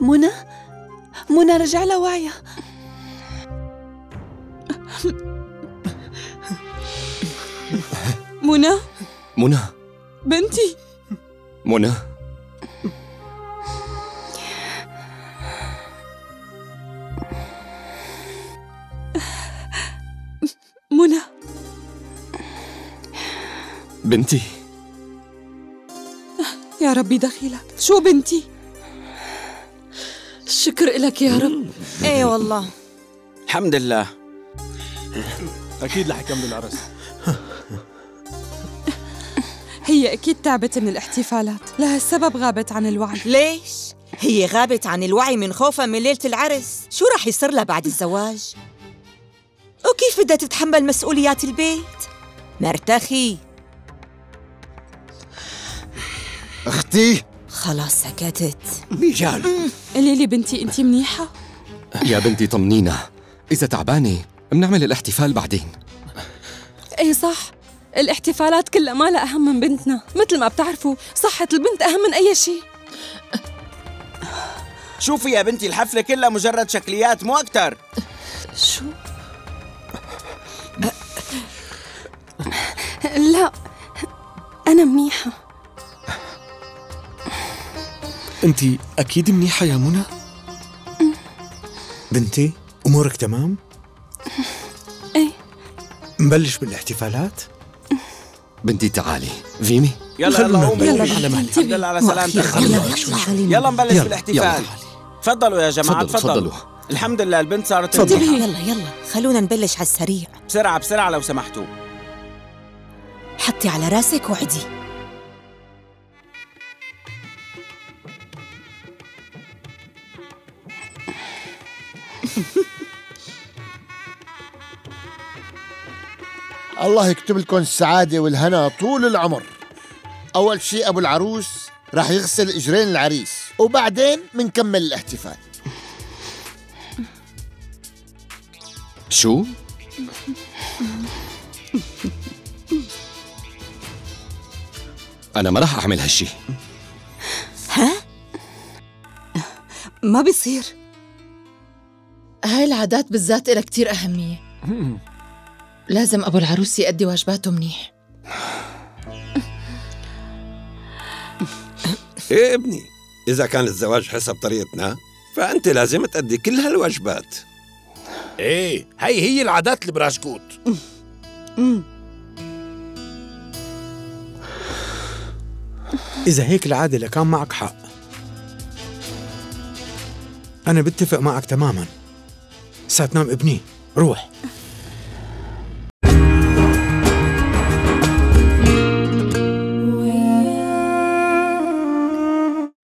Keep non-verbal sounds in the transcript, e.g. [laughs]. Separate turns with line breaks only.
منى؟ منى رجع لها وعيها. منى؟
منى.
بنتي.
منى.
منى.
بنتي.
يا ربي دخيلك شو بنتي؟ الشكر لك يا رب.
إيه والله.
الحمد لله.
أكيد رح يكملوا العرس
هي أكيد تعبت من الاحتفالات. لهالسبب غابت عن الوعي.
ليش؟ هي غابت عن الوعي من خوفها من ليلة العرس. شو رح يصير لها بعد الزواج؟ وكيف بدها تتحمل مسؤوليات البيت؟ مرتخي
أختي!
خلاص سكتت.
ميجال.
قولي لي بنتي أنت منيحة؟
يا بنتي طمنينا إذا تعبانة بنعمل الاحتفال بعدين.
إيه صح. الاحتفالات كلها ما لها أهم من بنتنا. مثل ما بتعرفوا صحة البنت أهم من أي شيء.
شوفي يا بنتي الحفلة كلها مجرد شكليات مو أكتر.
شو؟ لا أنا منيحة.
أنت أكيد منيحة يا منى؟
بنتي أمورك تمام؟
إيه.
نبلش بالاحتفالات؟
بنتي تعالي. فيمي؟
يلا يلا قومي.
يلا
قومي.
بنتي
الحمد لله على سلامتك.
يلا
يلا نبلش.
يلا،
بالاحتفال. تفضلوا يا جماعة
تفضلوا،
تفضلوا.
تفضلوا.
الحمد لله البنت صارت
تفضل.
منيحة.
يلا يلا خلونا نبلش على السريع.
بسرعة بسرعة لو سمحتوا.
حطي على راسك وعدي [laughs]
الله يكتب لكم السعادة والهنا طول العمر أول شيء أبو العروس راح يغسل إجرين العريس وبعدين منكمل الاحتفال [laughs]
شو؟ أنا ما راح أعمل هالشي
ها؟
ما بيصير
هاي العادات بالذات إلها كتير أهمية. لازم أبو العروس يأدي واجباته منيح.
إيه ابني إذا كان الزواج حسب طريقتنا فأنت لازم تأدي كل هالواجبات.
إيه هي هي العادات اللي براشكوت
إذا هيك العادة لكان معك حق. أنا بتفق معك تماما. ساتنام ابني روح.